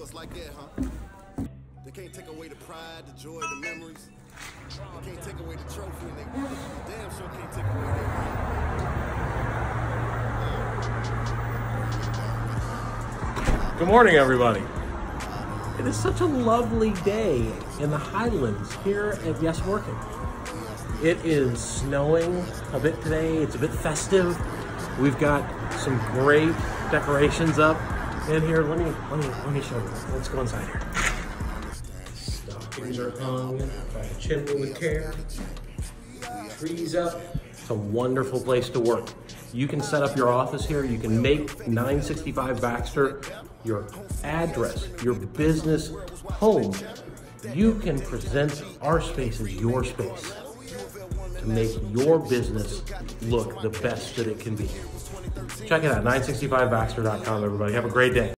So it's like that, huh? They can't take away the pride, the joy, the memories. They can't take away the trophy, and they damn sure can't take away that. Good morning, everybody. It is such a lovely day in the Highlands here at Yes Working. It is snowing a bit today. It's a bit festive. We've got some great decorations up in here. Let me let me let me show you. Let's go inside here. Stockings are hung by a chimney with care. Trees up. It's a wonderful place to work. You can set up your office here. You can make 965 Baxter your address, your business home. You can present our space as your space to make your business look the best that it can be. Check it out, 965baxter.com, everybody. Have a great day.